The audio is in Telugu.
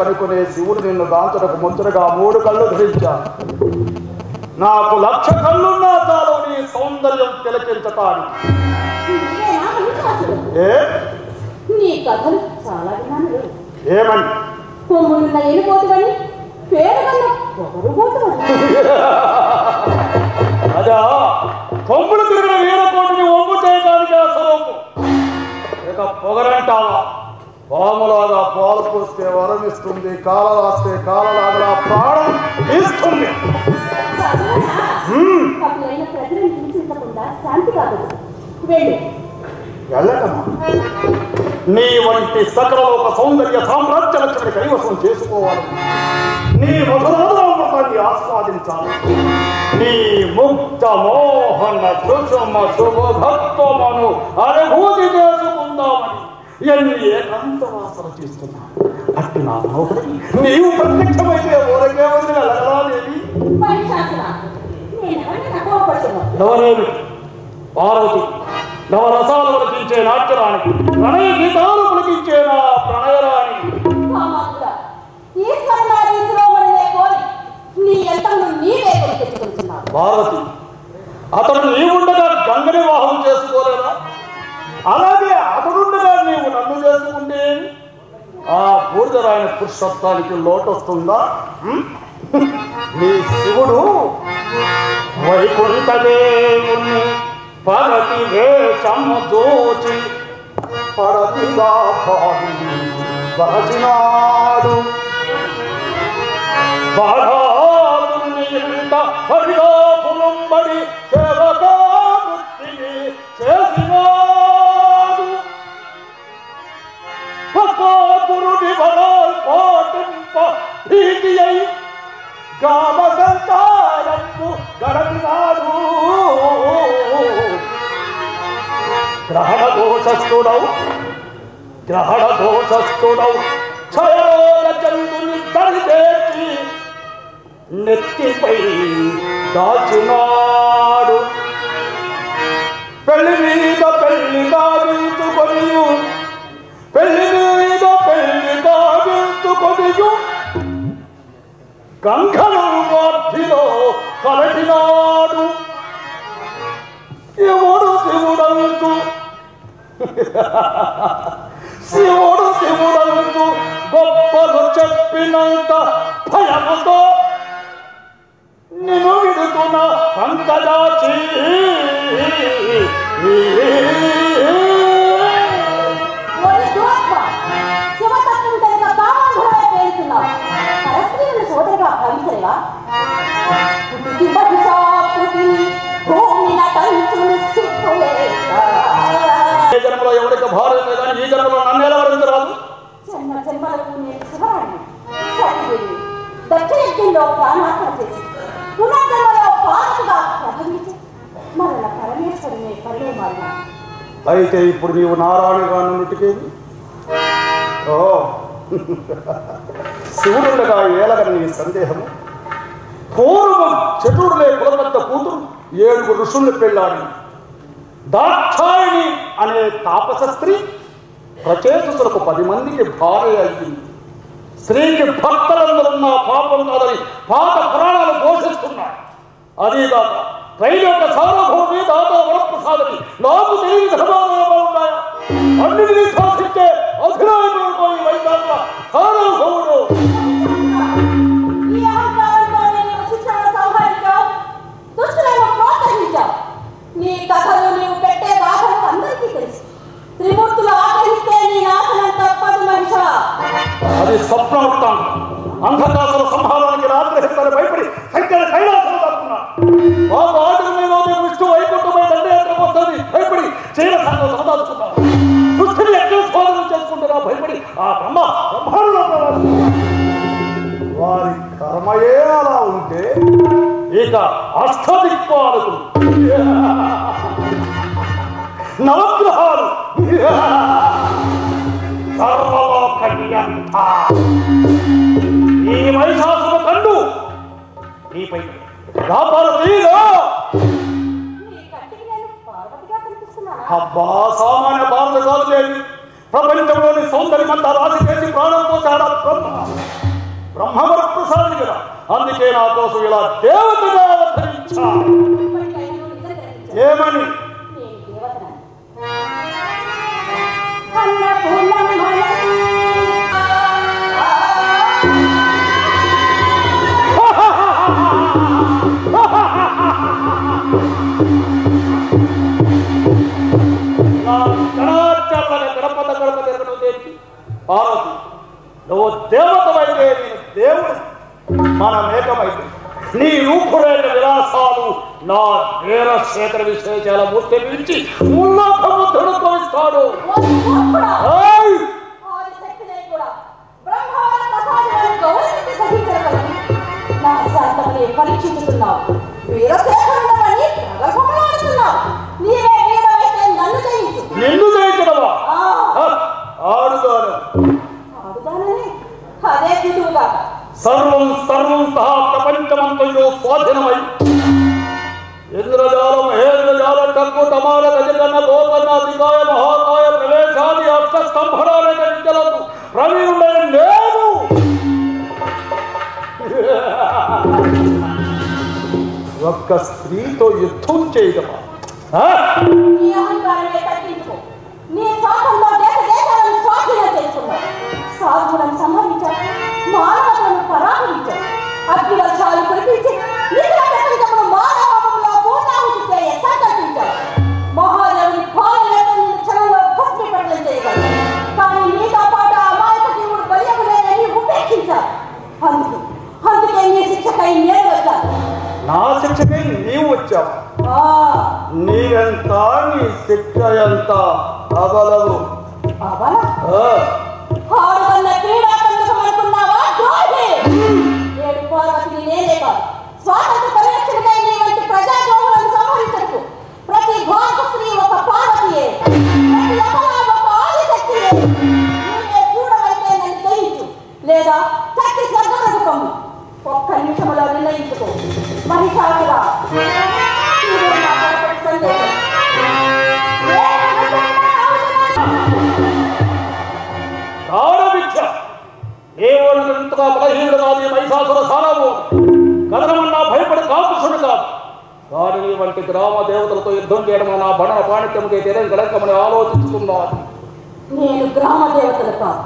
కనుకునే శివుడు నిన్ను గాంచులకు ముంచులుగా మూడు కళ్ళు ధరించాను నాకు లక్ష కళ్ళున్నా చాలు నీ సౌందర్యం తిలకించటానికి. నీవేనా మహిషాసుడు? ఏ? నీ కథలు చాలా విన్నాను. ఏమని? అదా కొమ్ములు తిరిగిన వీరకోటిని ఒమ్ము చేయడానికి స్వరూపం ఇక పొగరంటావా? పాములాగా పాలు పోస్తే వరం ఇస్తుంది. కాల రాస్తే కాలలాగా ప్రాణం ఇస్తుంది నీ వంటి సకల ఒక సౌందర్య సామ్రాజ్య లక్ష్మిని కైవసం చేసుకోవాలి. నీ మధురామృతాన్ని ఆస్వాదించాలి. నీ ముక్త మోహన సుషమ శుభభక్తమను అనుభూతి చేసుకుందామని ఎన్ని ఏకాంత వాసన చేస్తున్నా నీవు ప్రత్యక్షమైతే ఊరకే వదిలి వెళ్ళగలాదేవి పార్వతి నవరసాలు పలికించే నాట్యరాణి ప్రణయ గీతాలు పలికించే నా ప్రణయరాణి. కామాకుడా ఈశ్వరనాథ నీ పార్వతి అతడు నీవుండగా గంగ వివాహం చేసుకోలేదా అలాగే అతడుండగా నీవు నన్ను చేసుకుంటే ఆయన పురుషత్వానికి లోటు వస్తుందా మీ శివుడు వైకుంఠదేవుని పరతి వేషము దోచి పరతిగా భావిని బలచినాడు బాధాతుని హరిగా గ్రహణ దోషస్థుడౌ గ్రహణ దోషస్థుడౌ క్షయరోగ నెత్తిపై దాచినాడు. పెళ్ళి మీద పెళ్ళి కావించుకొని పెళ్ళి మీద పెళ్ళి కావించుకొని గంగనం వార్ధిలో కలటినాడు. ఎవడు శివుడంతు 세월은 세월한 도 곧바로 잡히난다. 파야고도 내 놈이도 또나 반가자지. అయితే ఇప్పుడు నీవు నారాయణగా నుండికేది ఓ. శివుడుండగా ఏలగని నీ సందేహము? పూర్వం చతురులే కులపెద్ద కూతురు ఏడుగురు ఋషుల్ని పెళ్ళాడు దాక్షాయణి అనే తాపస స్త్రీ ప్రచేతులకు పది మందికి భార్య అయ్యింది. స్త్రీకి భక్తులందరున్న పాపం కాదని పాత పురాణాలు ఘోషిస్తున్నాయి అదీగాక త్రైలోక సార్వభౌమి దాత వరప్రసాదని నాకు తెలియని ధర్మాలు ఉన్నాయా అన్నిటినీ శాసించే సార్వభౌముడు. ఈ ప్రోత్సహించావు. నీ కథలు నీవు పెట్టే బాధలు అందరికీ తెలుసు. త్రిమూర్తులు ఆగ్రహిస్తే నీ నాశనం తప్పదు మనిష అది స్వప్న వృత్తాంతం అంధకాసుల సంహారానికి ఆగ్రహిస్తాను ఆ బ్రహ్మ బ్రహ్మాండంలో. వారి కర్మయే అలా ఉంటే ఇక అష్టదిక్పాలకులు. నవగ్రహాలు. సర్వలోకన్యంత. ఈ మహిషాసుల కన్ను నీపై అబ్బా సామాన్య భారత కాదు ప్రపంచంలోని సౌందర్యమంతా రాసి చేసి ప్రాణంతో పోసాడా బ్రహ్మ. బ్రహ్మవర ప్రసాది కదా అందుకే నా కోసం ఇలా దేవతగా అవతరించా ఇప్పటికైనా నువ్వు ఏమని నువ్వు దేవతమైతే దేవుడు మన మేకమైతే నీ రూపుడైన విలాసాలు నా వేర క్షేత్ర విశేషాల మూర్తి నుంచి ముల్లోకముద్ధుడు ఇస్తాడు ఓ మూర్ఖుడా! సర్వం సర్వం సహా ప్రపంచమంతయో స్వాధీనమై ఇంద్రజాలం హేంద్రజాల టక్కు టమాల గజగన్న గోకన్న దిగాయ మహాకాయ ప్రవేశాది అష్ట స్తంభరాల విద్యలకు ప్రవీణుడైన నేను ఒక్క స్త్రీతో యుద్ధం చేయడమా శిక్షకై నేను వచ్చాను నా శిక్షకై నీవు వచ్చావు. నీవెంత నీ శిక్ష ఎంత? అబలవు అవనా కాదు ఈ కదలమన్నా భయపడి కాపుసుడు కాదు కానీ వంటి గ్రామ దేవతలతో యుద్ధం చేయడం నా బణ పాణిత్యంకి తెలియగలకమని ఆలోచిస్తున్నాను నేను గ్రామ దేవతలు కాదు.